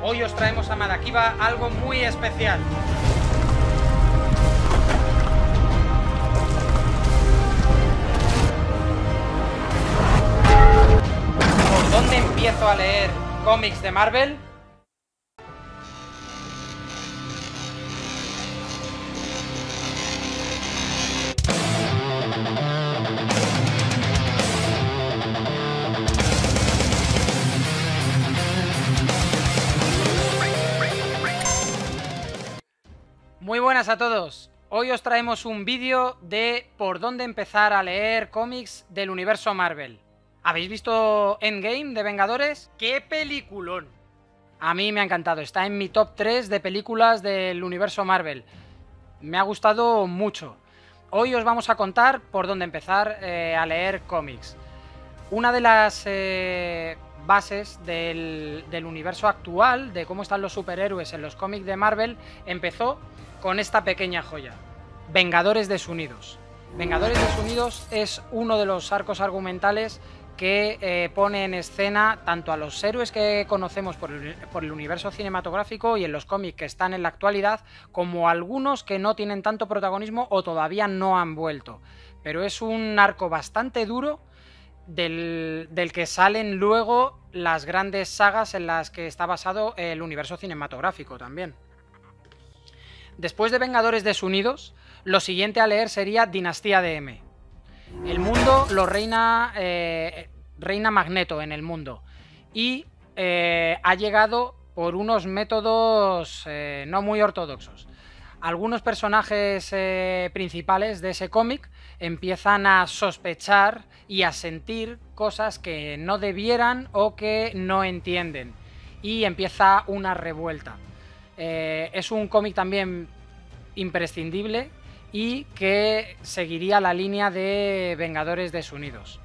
Hoy os traemos a Madakiba algo muy especial. ¿Por dónde empiezo a leer cómics de Marvel? Buenas a todos. Hoy os traemos un vídeo de por dónde empezar a leer cómics del universo Marvel. ¿Habéis visto Endgame de Vengadores? ¡Qué peliculón! A mí me ha encantado, está en mi top 3 de películas del universo Marvel. Me ha gustado mucho. Hoy os vamos a contar por dónde empezar eh, a leer cómics. Una de las eh, bases del, universo actual, de cómo están los superhéroes en los cómics de Marvel, empezó con esta pequeña joya. Vengadores desunidos. Vengadores desunidos es uno de los arcos argumentales que eh, pone en escena tanto a los héroes que conocemos por el, por el, universo cinematográfico y en los cómics que están en la actualidad, como algunos que no tienen tanto protagonismo o todavía no han vuelto. Pero es un arco bastante duro del, que salen luego las grandes sagas en las que está basado el universo cinematográfico también. Después de Vengadores desunidos, lo siguiente a leer sería Dinastía de M. El mundo lo reina, eh, reina Magneto en el mundo y eh, ha llegado por unos métodos eh, no muy ortodoxos. Algunos personajes eh, principales de ese cómic empiezan a sospechar y a sentir cosas que no debieran o que no entienden y empieza una revuelta. Eh, es un cómic también imprescindible y que seguiría la línea de Vengadores desunidos.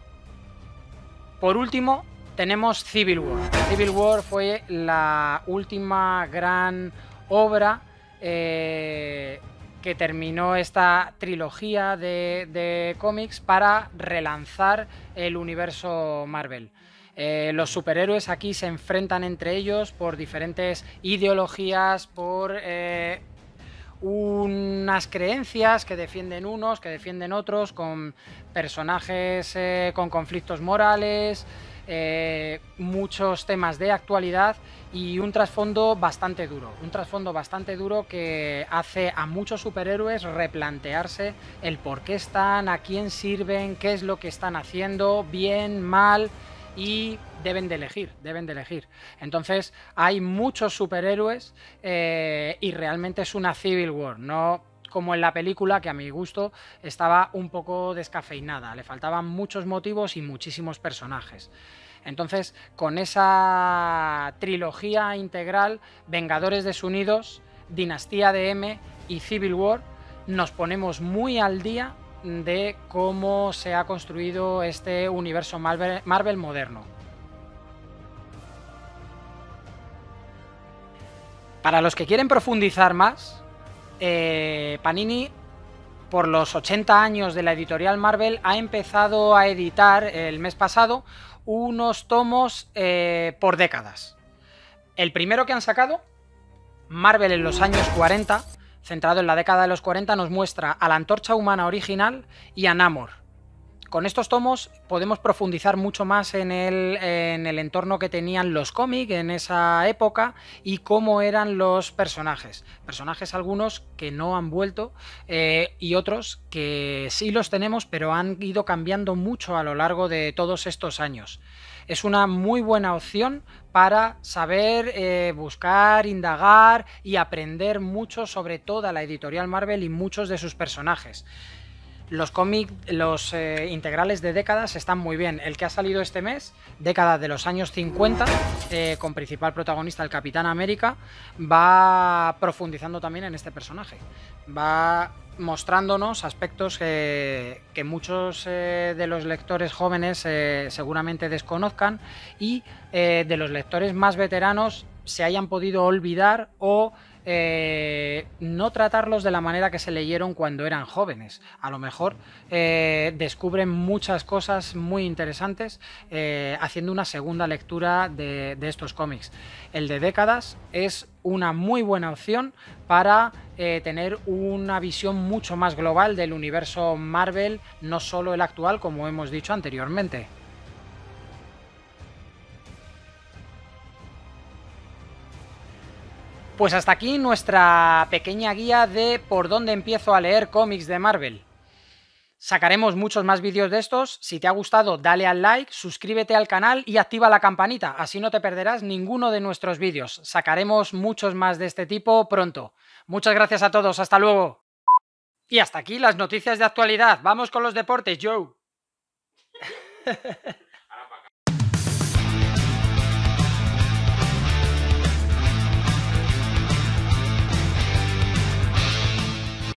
Por último, tenemos Civil War. Civil War fue la última gran obra eh, que terminó esta trilogía de, cómics para relanzar el universo Marvel. Eh, los superhéroes aquí se enfrentan entre ellos por diferentes ideologías, por eh, unas creencias que defienden unos, que defienden otros, con personajes eh, con conflictos morales, eh, muchos temas de actualidad y un trasfondo bastante duro. Un trasfondo bastante duro que hace a muchos superhéroes replantearse el por qué están, a quién sirven, qué es lo que están haciendo, bien, mal y deben de elegir, deben de elegir. Entonces hay muchos superhéroes eh, y realmente es una Civil War, no como en la película que a mi gusto estaba un poco descafeinada, le faltaban muchos motivos y muchísimos personajes. Entonces, con esa trilogía integral, Vengadores desunidos, Dinastía de M y Civil War, nos ponemos muy al día de cómo se ha construido este universo Marvel, Marvel moderno. Para los que quieren profundizar más, eh, Panini, por los 80 años de la editorial Marvel, ha empezado a editar el mes pasado unos tomos eh, por décadas. El primero que han sacado, Marvel en los años 40, centrado en la década de los 40, nos muestra a la antorcha humana original y a Namor. Con estos tomos podemos profundizar mucho más en el, en el entorno que tenían los cómics en esa época y cómo eran los personajes. Personajes algunos que no han vuelto eh, y otros que sí los tenemos pero han ido cambiando mucho a lo largo de todos estos años es una muy buena opción para saber eh, buscar, indagar y aprender mucho sobre toda la editorial Marvel y muchos de sus personajes. Los cómics, los eh, integrales de décadas están muy bien. El que ha salido este mes, década de los años 50, eh, con principal protagonista el Capitán América, va profundizando también en este personaje. Va mostrándonos aspectos que, muchos eh, de los lectores jóvenes seguramente desconozcan y de los lectores más veteranos se hayan podido olvidar o eh, no tratarlos de la manera que se leyeron cuando eran jóvenes. A lo mejor eh, descubren muchas cosas muy interesantes eh, haciendo una segunda lectura de, de, estos cómics. El de décadas es una muy buena opción para tener una visión mucho más global del universo Marvel, no solo el actual como hemos dicho anteriormente. Pues hasta aquí nuestra pequeña guía de por dónde empiezo a leer cómics de Marvel. Sacaremos muchos más vídeos de estos. Si te ha gustado, dale al like, suscríbete al canal y activa la campanita, así no te perderás ninguno de nuestros vídeos. Sacaremos muchos más de este tipo pronto. Muchas gracias a todos, hasta luego. Y hasta aquí las noticias de actualidad. Vamos con los deportes, Joe.